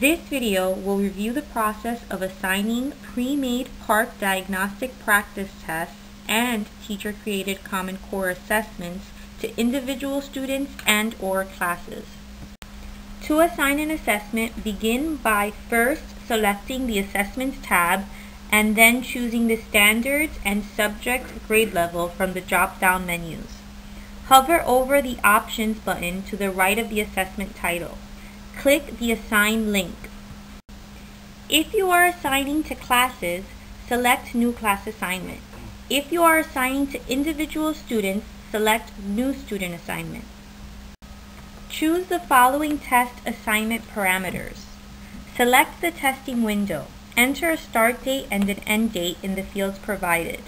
This video will review the process of assigning pre-made PARCC diagnostic practice tests and teacher-created Common Core assessments to individual students and or classes. To assign an assessment, begin by first selecting the Assessments tab and then choosing the Standards and Subject grade level from the drop-down menus. Hover over the Options button to the right of the assessment title. Click the Assign link. If you are assigning to classes, select New Class Assignment. If you are assigning to individual students, select New Student Assignment. Choose the following test assignment parameters. Select the testing window. Enter a start date and an end date in the fields provided.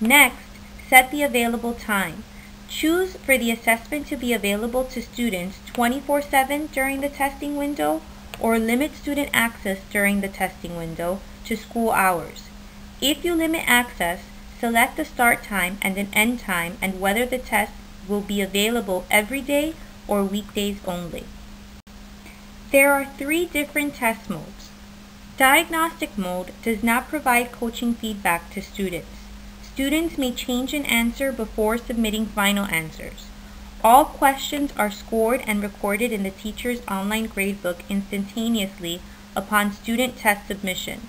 Next, set the available time. Choose for the assessment to be available to students 24-7 during the testing window or limit student access during the testing window to school hours. If you limit access, select the start time and an end time and whether the test will be available every day or weekdays only. There are three different test modes. Diagnostic mode does not provide coaching feedback to students. Students may change an answer before submitting final answers. All questions are scored and recorded in the teacher's online gradebook instantaneously upon student test submission.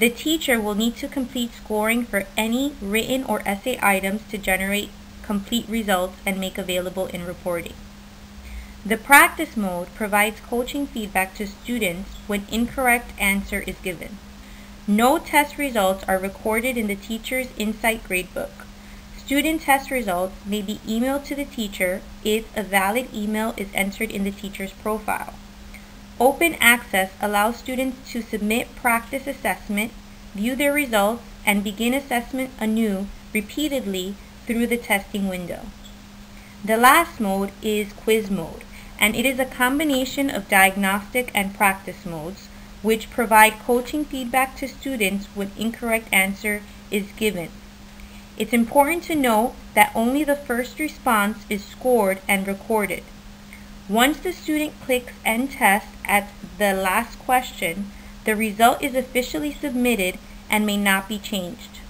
The teacher will need to complete scoring for any written or essay items to generate complete results and make available in reporting. The practice mode provides coaching feedback to students when incorrect answer is given. No test results are recorded in the teacher's Insight gradebook. Student test results may be emailed to the teacher if a valid email is entered in the teacher's profile. Open access allows students to submit practice assessment, view their results, and begin assessment anew repeatedly through the testing window. The last mode is quiz mode, and it is a combination of diagnostic and practice modes which provide coaching feedback to students when incorrect answer is given. It's important to note that only the first response is scored and recorded. Once the student clicks End Test at the last question, the result is officially submitted and may not be changed.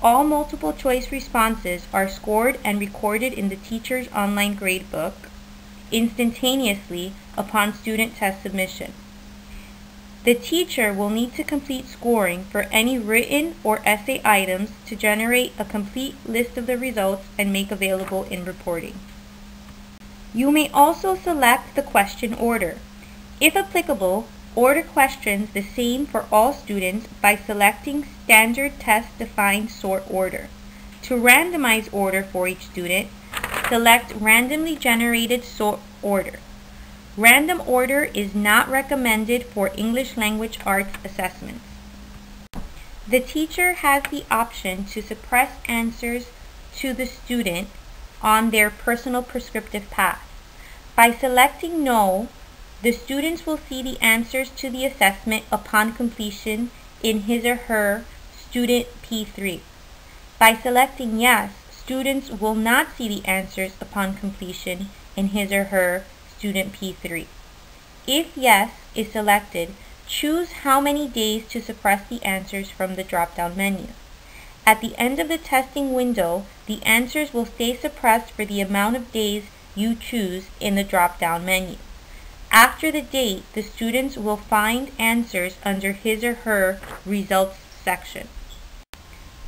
All multiple choice responses are scored and recorded in the teacher's online gradebook instantaneously upon student test submission. The teacher will need to complete scoring for any written or essay items to generate a complete list of the results and make available in reporting. You may also select the question order. If applicable, order questions the same for all students by selecting Standard Test Defined Sort Order. To randomize order for each student, select Randomly Generated Sort Order. Random order is not recommended for English language arts assessments. The teacher has the option to suppress answers to the student on their personal prescriptive path. By selecting No, the students will see the answers to the assessment upon completion in his or her student P3. By selecting Yes, students will not see the answers upon completion in his or her student P3. If yes is selected, choose how many days to suppress the answers from the drop-down menu. At the end of the testing window, the answers will stay suppressed for the amount of days you choose in the drop-down menu. After the date, the students will find answers under his or her results section.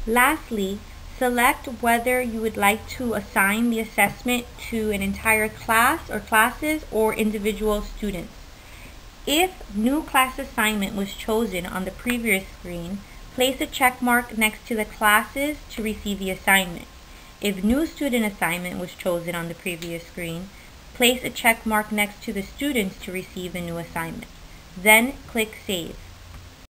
Lastly, Select whether you would like to assign the assessment to an entire class or classes or individual students. If new class assignment was chosen on the previous screen, place a check mark next to the classes to receive the assignment. If new student assignment was chosen on the previous screen, place a check mark next to the students to receive the new assignment. Then click Save.